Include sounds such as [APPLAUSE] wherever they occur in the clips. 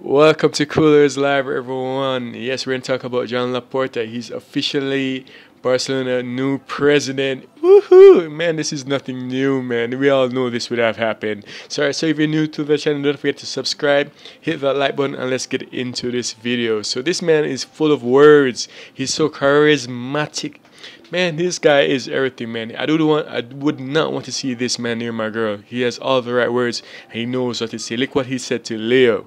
Welcome to Culers Live, everyone. Yes, we're going to talk about Joan Laporta. He's officially Barcelona new president. Woohoo! Man, this is nothing new, man. We all know this would have happened. Sorry, so if you're new to the channel, don't forget to subscribe, hit that like button, and let's get into this video. So this man is full of words. He's so charismatic. Man, this guy is everything, man. I do want, I would not want to see this man near my girl. He has all the right words. he knows what to say. Look what he said to Leo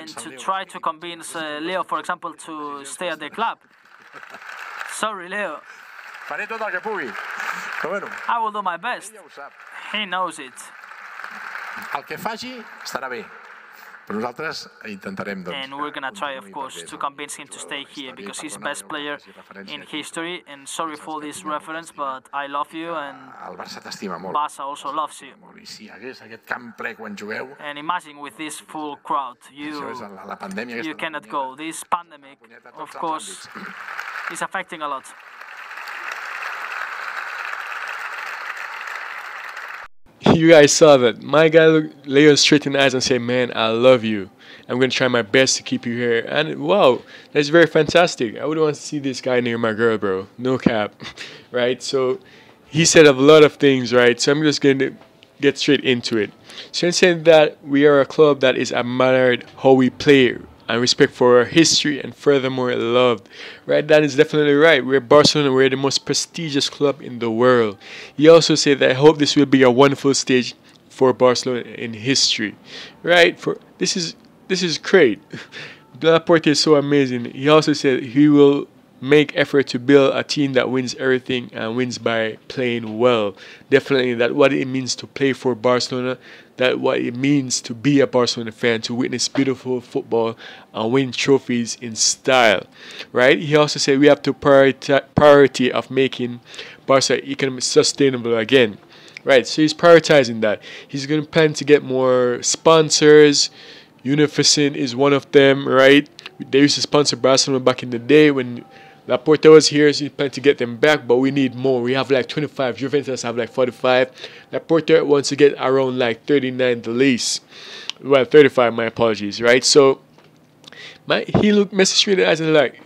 and to try to convince uh, Leo, for example, to stay at the club. Sorry, Leo. I will do my best. He knows it. Però nosaltres intentarem, doncs... And we're gonna try, of course, to convince him to stay here because he's best player in history. And sorry for this reference, but I love you and el Barça t'estima molt. Barça also loves you. I si hi hagués aquest camp ple quan jugueu... And imagine with this full crowd, you, la, la pandèmia you cannot go. This pandemic, of course, is affecting a lot. You guys saw that. My guy looked Leo straight in the eyes and say, Man, I love you. I'm to try my best to keep you here. And wow, that's very fantastic. I would want to see this guy near my girl, bro. No cap. [LAUGHS] right? So he said a lot of things, right? So I'm just to get straight into it. So he said that we are a club that is admired how we play and respect for our history and furthermore loved. Right, that is definitely right. We're Barcelona, we're the most prestigious club in the world. He also said that I hope this will be a wonderful stage for Barcelona in history. Right? For this is this is great. [LAUGHS] Laporta is so amazing. He also said he will make effort to build a team that wins everything and wins by playing well. Definitely that what it means to play for Barcelona, that what it means to be a Barcelona fan, to witness beautiful football and win trophies in style. Right? He also said we have to prioritize priority of making Barca economically sustainable again. Right, so he's prioritizing that. He's going to plan to get more sponsors. UNICEF is one of them, right? They used to sponsor Barcelona back in the day when Laporta was here, so he planned to get them back, but we need more. We have like 25. Juventus have like 45. Laporta wants to get around like 39 the least. Well, 35, my apologies, right? So, my, he looked messaged me in the eyes and like,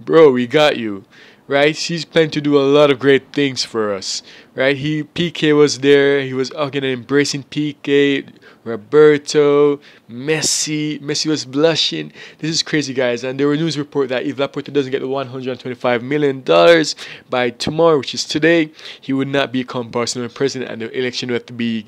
bro, we got you right? He's planning to do a lot of great things for us, right? He Piqué was there. He was again embracing Piqué, Roberto, Messi. Messi was blushing. This is crazy, guys. And there were news report that if Laporta doesn't get the 125 million dollars by tomorrow, which is today, he would not become Barcelona president, and the election would have to be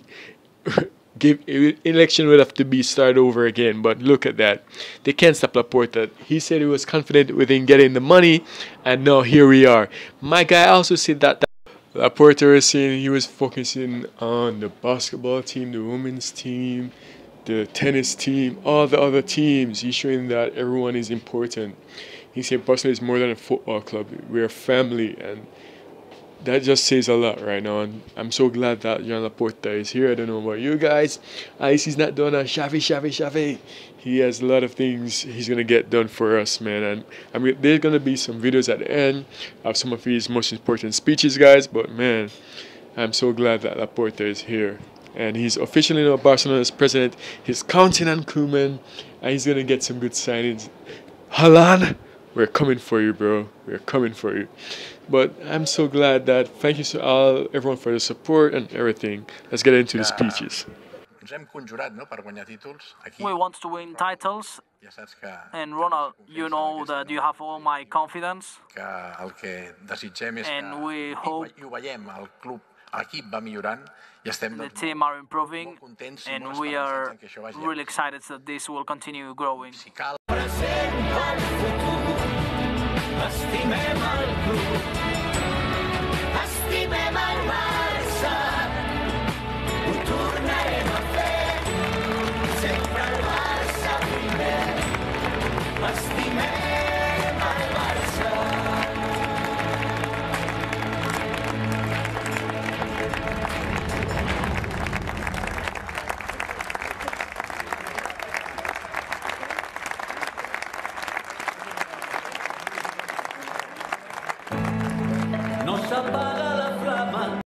give election would have to be started over again. But look at that. They can't stop Laporta. He said he was confident within getting the money, and now here we are. My guy also said that, that Laporta was saying he was focusing on the basketball team, the women's team, the tennis team, all the other teams. He's showing that everyone is important. He said Barcelona is more than a football club. We're a family and that just says a lot right now. And I'm so glad that Joan Laporta is here. I don't know about you guys. Ice he's not done a Xavi, Xavi, Xavi. He has a lot of things he's gonna get done for us, man. And I mean, there's gonna be some videos at the end of some of his most important speeches, guys. But man, I'm so glad that Laporta is here. And he's officially now Barcelona's president. He's counting on Koeman, and he's gonna get some good signings. Haaland, we're coming for you, bro. We're coming for you. But I'm so glad that thank you to all everyone for the support and everything. Let's get into the speeches. We want to win titles. And Ronald, you know that you have all my confidence. And we hope the team are improving and we are really excited that this will continue growing. Club